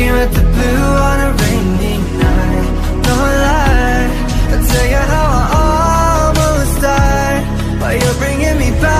Looking at the blue on a rainy night. No lie, I'll tell you how I almost died. But you're bringing me back.